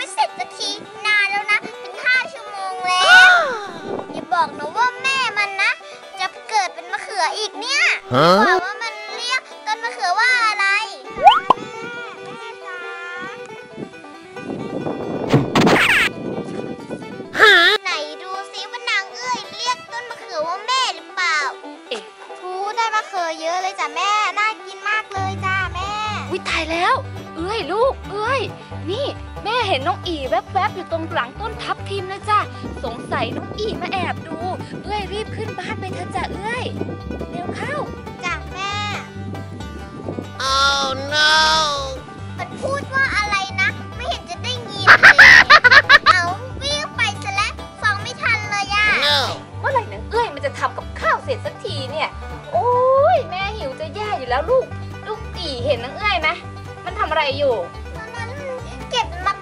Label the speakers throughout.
Speaker 1: ไม่เสร็จสักทีนานแล้วนะ เป็นห้าชั่วโมงแล้ว อย่าบอกนะว่าแม่มันนะ จะเกิดเป็นมะเขืออีกเนี่ยบอกว่ามันเรียกต้นมะเขือว่าอะไรไหนดูซิว่านางเอ้ยเรียกต้นมะเขือว่าแม่หรือเปล่า
Speaker 2: เอ๊
Speaker 1: ทูได้มะเขือเยอะเลยจ้ะแม่ น่ากินมากเลยจ้ะแม่
Speaker 2: วิตายแล้ว เอ้ยลูก เอ้ยนี่ แม่เห็นน้องอีแวบๆอยู่ตรงหลังต้นทับทิมนะจ้ะสงสัยน้องอีมาแอบดูเอ้ยรีบขึ้นบ้านไปเถอะจ้ะเอ้ยเร็วเข้า
Speaker 1: จ้ะแม่ oh no มันพูดว่าอะไรนะ ไม่เห็นจะได้ยินเลย เอาวิ่งไปซะแล้วฟังไม่ทันเลยอะ
Speaker 2: เมื่อไหร่นางเอ้ยมันจะทำกับข้าวเสร็จสักทีเนี่ย โอ้ยแม่หิวจะแย่อยู่แล้วลูก ลูกอีเห็นนางเอ้ยไหมมันทำอะไรอยู่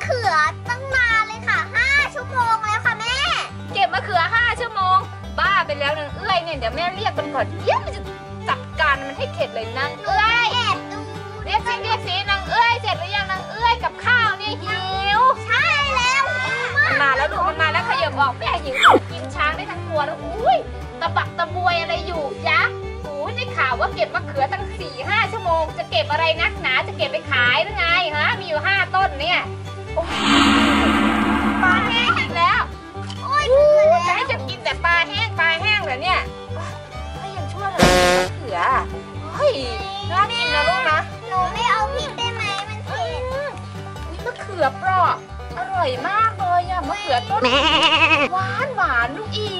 Speaker 1: เขือตั้งนานเลยค่ะ 5 ชั่วโมงแล้วค่ะแม่
Speaker 2: เก็บมะเขือห้าชั่วโมง บ้าไปแล้วนางเอ้ยเนี่ย เดี๋ยวแม่เรียกมันก่อนเดี๋ยวมันจะจัดการมันให้เข็ดเลยนางเอ้ย
Speaker 1: แอบดู
Speaker 2: เรียกสิเรียกสินางเอ้ยเสร็จหรือยังนางเอ้ยกับข้าวเนี่ยหิว
Speaker 1: ใช่แล้ว
Speaker 2: มันมาแล้วลูกมันมาแล้วขยับบอกแม่หิวกินช้างได้ทั้งตัวแล้วอุ้ยตะบักตะบวยอะไรอยู่จ๊ะอุ้ยได้ข่าวว่าเก็บมะเขือตั้งสี่ห้าชั่วโมง จะเก็บอะไรนักหนาจะเก็บไปขายหรือไงฮะมีอยู่ห้าต้นเนี่ยโอ้ย ปลาแห้งอีกแล้ว
Speaker 1: โอ้ยเบื่อ
Speaker 2: จะ
Speaker 1: แล้ว
Speaker 2: ให้จะกินแต่ปลาแห้งปลาแห้งเหรอเนี่ยไม่ยังชั่วเลยมะเขือเฮ้ยน่ากินนะลูกนะ
Speaker 1: หนูไม่เอาพริกได้ไหมมันเผ็ด
Speaker 2: อุ๊ยมะเขือเปราะอร่อยมากเลยอะมะเขือต้นหวานหวานลูกอี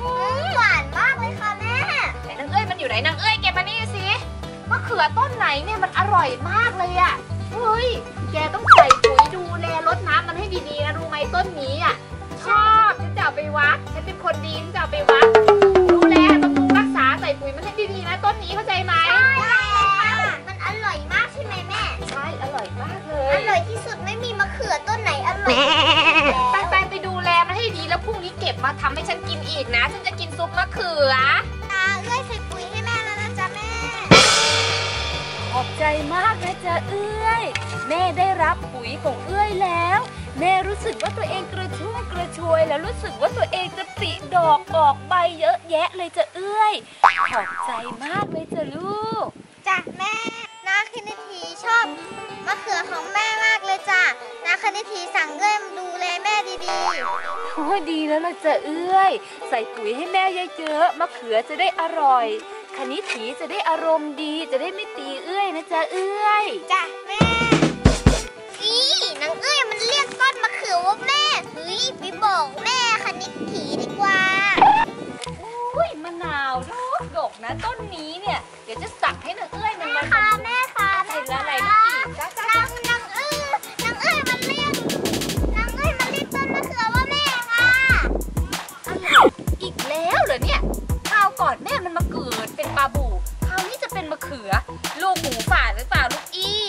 Speaker 1: อืมหวานมากเลยค่ะแม่
Speaker 2: ไหนนางเอ้ยมันอยู่ไหนนางเอ้ยเก็บมานี่สิมะเขือต้นไหนเนี่ยมันอร่อยมากเลยอะเฮ้ย คนดีฉันจะเอาไปวัดดูแลบำรุงรักษาใส่ปุ๋ยมันให้ดีๆนะต้นนี้เข้าใจไหม
Speaker 1: ใช่ค่ะมันอร่อยมากใช่ไหมแม่
Speaker 2: ใช่ อร่อยมากเล
Speaker 1: อยร่อยที่สุดไม่มีมะเขือต้นไหนอร่อย
Speaker 2: ไปไปไปดูแลมันให้ดีแล้วพรุ่งนี้เก็บมาทำให้ฉันกินอีกนะ ฉันจะกินซุปมะเขือ
Speaker 1: ตาเอ้ยใส่ปุ๋ยให้แม่แล้วนะจ๊ะแม่
Speaker 2: ขอบใจมากนะจ๊ะเอื้อย แม่ได้รับปุ๋ยของเอื้อยแล้ว แม่รู้สึกว่าตัวเองกระชุ่ม กระชวยแล้วรู้สึกว่าตัวเองจะปลิดอกออกใบเยอะแยะเลยจ้ะเอื้อยขอบใจมากเลยจ้ะลูก
Speaker 1: จ้ะแม่นาคณิธีชอบมะเขือของแม่มากเลยจ้ะนาคณิธีสั่งเอ้ยดูแลแม่ดี
Speaker 2: โอ้ยดีแล้วล่ะจ้ะเอื้อย ใส่ปุ๋ยให้แม่เยอะๆมะเขือจะได้อร่อยคณิตถีจะได้อารมณ์ดีจะได้ไม่ตีเอื้อยนะจ๊ะเอื้อย
Speaker 1: ๆจ้ะแม่ ต้นมะเขือว่าแม่เฮ้ยไปบอกแม่คณิธีดีกว่า
Speaker 2: อุ้ยมะนาวดกดกนะต้นนี้เนี่ย เดี๋ยวจะสั่งให้นางเอื้อยมัน
Speaker 1: แม่
Speaker 2: มา
Speaker 1: คะแม่คะ
Speaker 2: เห็นแล้วอะไร
Speaker 1: แม่
Speaker 2: ลูก
Speaker 1: คะ
Speaker 2: อีกจ้าจ้านา
Speaker 1: งนางเอ้ยนางเอ้ยมันเรียกนางเอ้ยมันเรียกต้นมะเขือว่าแม่ค่ะ
Speaker 2: อีกแล้วเหรอเนี่ยคราวก่อนแม่มันมาเกิดเป็นปลาบูคราวนี้จะเป็นมะเขือ ลูกหมูฝาดหรือเปล่าลูกอี้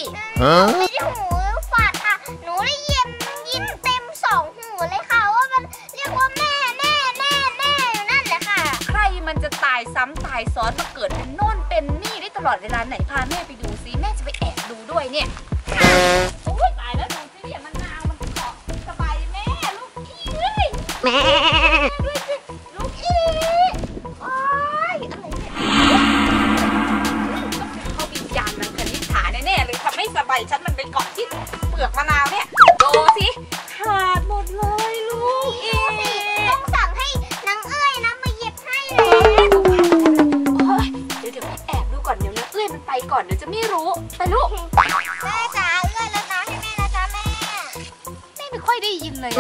Speaker 1: ไม่ได้หู
Speaker 2: ซ้ำตายซ้อนมาเกิดเป็นโน่นเป็นนี่ได้ตลอดเวลาไหนพาแม่ไปดูซิแม่จะไปแอบดูด้วยเนี่ยโอ้ยตายแล้วดูซิเนี่ยมันนาวมันเกาะสบายแม่ลูกอีเอ้ย
Speaker 1: แม่
Speaker 2: ด้วยสิลูกอีโอ๊ยอะไรเนี่ยต้องเป็นข้อวิญญาณนางคณิษฐาแน่ๆเลยทำให้สบายฉันมันไปเกาะที่เปลือกมะนาวเนี่ อ
Speaker 1: นเดี๋
Speaker 2: ยวจะไม่รู้ไปลูก
Speaker 1: แม่จ๋าเอ้ยแล้วนะให้แม่นะจ๊ะแม่
Speaker 2: แม่ไม่ค่อยได้ยินเลย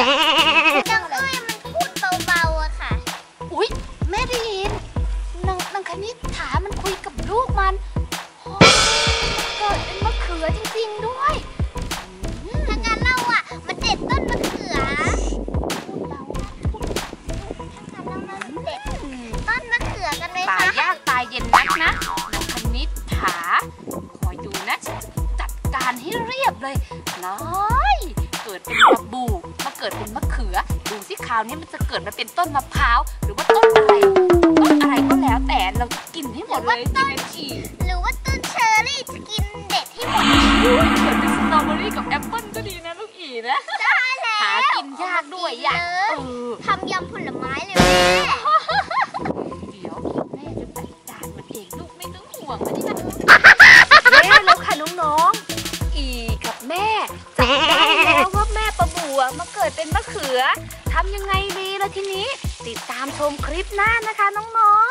Speaker 1: เกิ
Speaker 2: ดเป็นมะเขือ ดูสิคราวนี้มันจะเกิดมาเป็นต้นมะพร้าว หรือว่าต้นอะไรต้นอะไรก็แล้วแต่เราจะกินให้หมดเลยจะเป็นฉี่
Speaker 1: หรือว่าต้นเชอร์รี่จะกินเด็ดให้หมด
Speaker 2: อุ๊ยเกิดเป็นสตรอเบอรี่กับแอปเปิ้ลก็ดีนะลูกอีนะ
Speaker 1: ได้แล้ว
Speaker 2: หากินยากด้วยอะ
Speaker 1: เอ
Speaker 2: เอ
Speaker 1: อ
Speaker 2: อ
Speaker 1: ทำยำผลไม้เลย
Speaker 2: ทีนี้ติดตามชมคลิปหน้านะคะน้อง